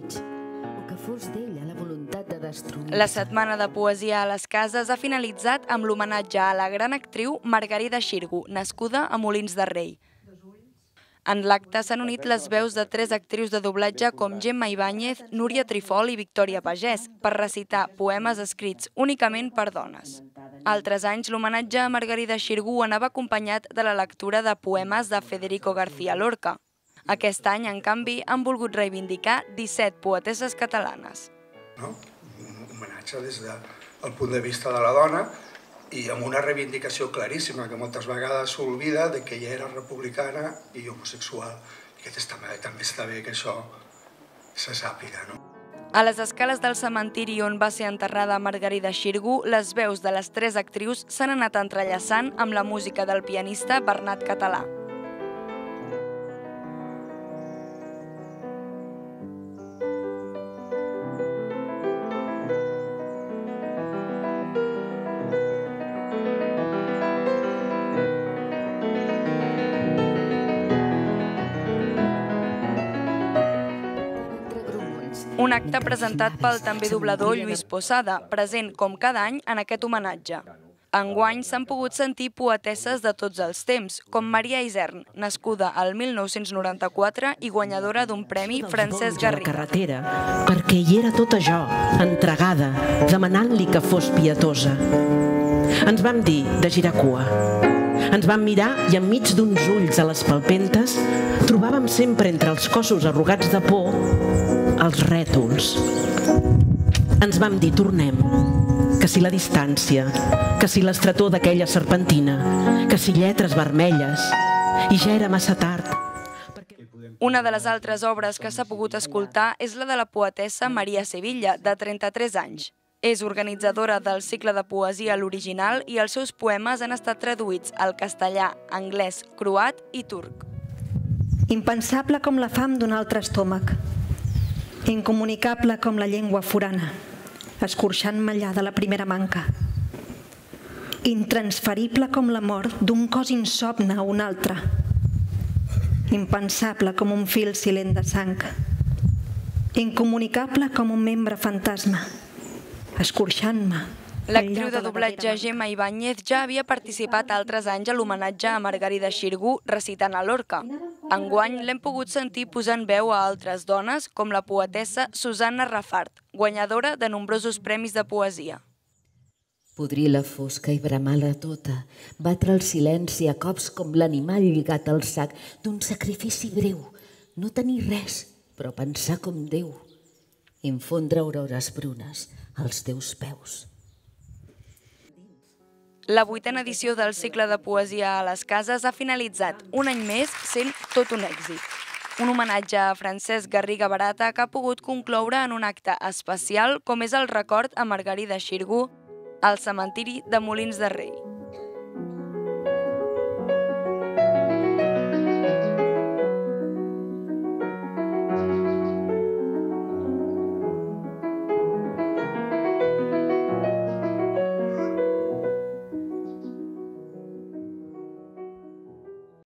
mig, o que fos d'ella la voluntat de destruir La setmana de poesia a les cases ha finalitzat amb l'homenatge a la gran actriu Margarida Xirgu, nascuda a Molins de Rei. En l'acte s'han unit les veus de tres actrius de doblatge com Gemma Ibáñez, Núria Trifol i Victòria Pagès per recitar poemes escrits únicament per dones. Altres anys, l'homenatge a Margarida Xirgu anava acompanyat de la lectura de poemes de Federico García Lorca. Aquest any, en canvi, han volgut reivindicar 17 poetesses catalanes. no? un homenatge des del punt de vista de la dona i amb una reivindicació claríssima que moltes vegades s'olvida de que ella era republicana i homosexual. I que també, també està bé que això se sàpiga. No? A les escales del cementiri on va ser enterrada Margarida Xirgu, les veus de les tres actrius s'han anat entrellaçant amb la música del pianista Bernat Català. Un acte presentat pel també doblador Lluís Posada, present com cada any en aquest homenatge. Enguany s'han pogut sentir poetesses de tots els temps, com Maria Isern, nascuda al 1994 i guanyadora d'un premi Francesc Garriga. carretera, perquè hi era tota jo, entregada, demanant-li que fos pietosa. Ens vam dir de girar cua. Ens vam mirar i enmig d'uns ulls a les palpentes trobàvem sempre entre els cossos arrugats de por els rètols. Ens vam dir, tornem, que si la distància, que si l'estretor d'aquella serpentina, que si lletres vermelles, i ja era massa tard. Una de les altres obres que s'ha pogut escoltar és la de la poetessa Maria Sevilla, de 33 anys. És organitzadora del cicle de poesia a l'original i els seus poemes han estat traduïts al castellà, anglès, croat i turc. Impensable com la fam d'un altre estómac. Incomunicable com la llengua forana, escorxant-me allà de la primera manca. Intransferible com la mort d'un cos insomne a un altre. Impensable com un fil silent de sang. Incomunicable com un membre fantasma, escorxant-me. L'actriu de la doblatge Gemma Ibáñez ja havia participat altres anys a l'homenatge a Margarida Xirgu recitant a Lorca. Enguany l'hem pogut sentir posant veu a altres dones, com la poetessa Susanna Rafart, guanyadora de nombrosos premis de poesia. Podrir la fosca i bramar-la tota, batre el silenci a cops com l'animal lligat al sac d'un sacrifici breu, no tenir res, però pensar com Déu, infondre aurores brunes als teus peus. La vuitena edició del cicle de poesia a les cases ha finalitzat un any més sent tot un èxit. Un homenatge a Francesc Garriga Barata que ha pogut concloure en un acte especial com és el record a Margarida Xirgu al cementiri de Molins de Rei.